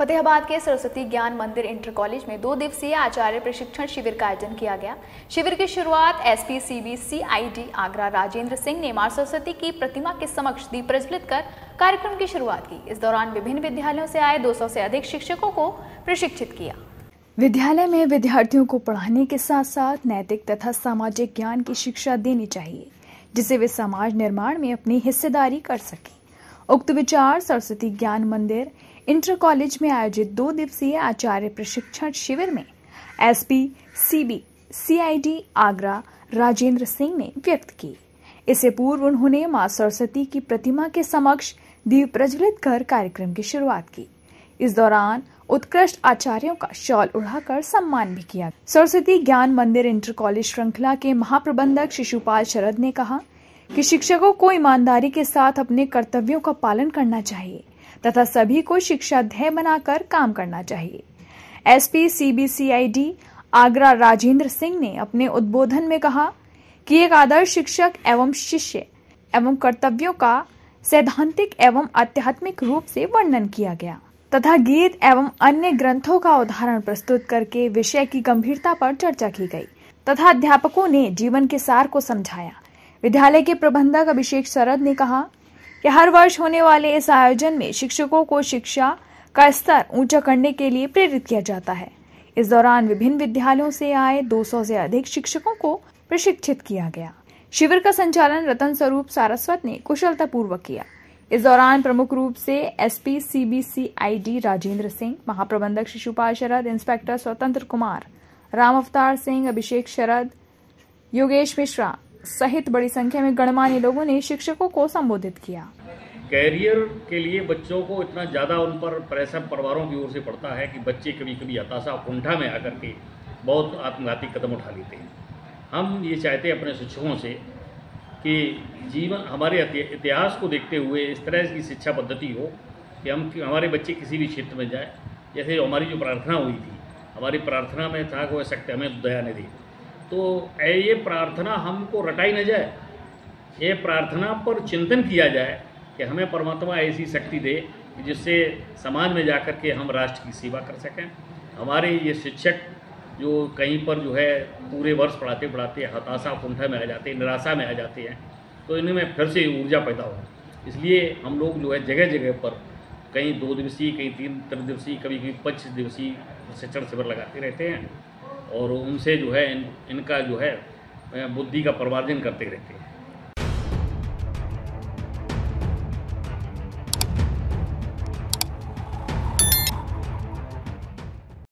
फतेहाबाद के सरस्वती ज्ञान मंदिर इंटर कॉलेज में दो दिवसीय आचार्य प्रशिक्षण शिविर का आयोजन किया गया। शिविर की शुरुआत SP, CB, CID Agra Rajendra Singh ने माँ सरस्वती की प्रतिमा के समक्ष दीप प्रज्वलित कर कार्यक्रम की शुरुआत की। इस दौरान विभिन्न विद्यालयों से आए 200 से अधिक शिक्षकों को प्रशिक्षित किया। विद्यालय में विद्यार्थियों को पढ़ाने के साथ साथ नैतिक तथा सामाजिक ज्ञान की शिक्षा देनी चाहिए, जिसे वे समाज निर्माण में अपनी हिस्सेदारी कर सकें। उक्त विचार सरस्वती ज्ञान मंदिर, इंटर कॉलेज में आयोजित दो दिवसीय आचार्य प्रशिक्षण शिविर में SP, CB, CID Agra Rajendra Singh ने व्यक्त की। इससे पूर्व उन्होंने माँ सरस्वती की प्रतिमा के समक्ष दीप प्रज्वलित कर कार्यक्रम की शुरुआत की। इस दौरान उत्कृष्ट आचार्यों का शॉल उड़ाकर सम्मान भी किया। सरस्वती ज्ञान मंदिर इंटर कॉलेज श्रृंखला के महाप्रबंधक शिशुपाल शरद ने कहा कि शिक्षकों को ईमानदारी के साथ अपने कर्तव्यों का पालन करना चाहिए, तथा सभी को शिक्षा ध्येय बनाकर काम करना चाहिए। एसपी, सीबीसीआईडी आगरा राजेंद्र सिंह ने अपने उद्बोधन में कहा कि एक आदर्श शिक्षक एवं शिष्य एवं कर्तव्यों का सैद्धांतिक एवं आध्यात्मिक रूप से वर्णन किया गया, तथा गीत एवं अन्य ग्रंथों का उदाहरण प्रस्तुत करके विषय की गंभीरता पर चर्चा की गई, तथा अध्यापकों ने जीवन के सार को समझाया। विद्यालय के प्रबंधक अभिषेक शरद ने कहा कि हर वर्ष होने वाले इस आयोजन में शिक्षकों को शिक्षा का स्तर ऊँचा करने के लिए प्रेरित किया जाता है। इस दौरान विभिन्न विद्यालयों से आए 200 से अधिक शिक्षकों को प्रशिक्षित किया गया। शिविर का संचालन रतन स्वरूप सारस्वत ने कुशलता पूर्वक किया। इस दौरान प्रमुख रूप से एसपी सीबीसीआईडी राजेंद्र सिंह, महाप्रबंधक शिशुपाल शरद, इंस्पेक्टर स्वतंत्र कुमार, राम अवतार सिंह, अभिषेक शरद, योगेश मिश्रा सहित बड़ी संख्या में गणमान्य लोगों ने शिक्षकों को संबोधित किया। कैरियर के लिए बच्चों को इतना ज़्यादा उन पर प्रेशर परिवारों की ओर से पड़ता है कि बच्चे कभी कभी हताशा कुंठा में आकर के बहुत आत्मघाती कदम उठा लेते हैं। हम ये चाहते हैं अपने शिक्षकों से कि जीवन, हमारे इतिहास को देखते हुए इस तरह की शिक्षा पद्धति हो कि हम कि हमारे बच्चे किसी भी क्षेत्र में जाए। जैसे हमारी जो प्रार्थना हुई थी, हमारी प्रार्थना में था कि वह सकते हमें दया निधि तो ये प्रार्थना हमको रटाई न जाए। ये प्रार्थना पर चिंतन किया जाए कि हमें परमात्मा ऐसी शक्ति दे जिससे समाज में जाकर के हम राष्ट्र की सेवा कर सकें। हमारे ये शिक्षक जो कहीं पर जो है पूरे वर्ष पढ़ाते पढ़ाते हताशा कुंठा में आ जाते हैं, निराशा में आ जाते हैं तो इनमें फिर से ऊर्जा पैदा हो। इसलिए हम लोग जो है जगह जगह पर कहीं दो दिवसीय, कहीं तीन तीन दिवसीय कभी कभी पच्चीस दिवसीय शिक्षण शिविर लगाते रहते हैं। और उनसे जो है इन, इनका जो है बुद्धि का प्रवर्जन करते रहते हैं।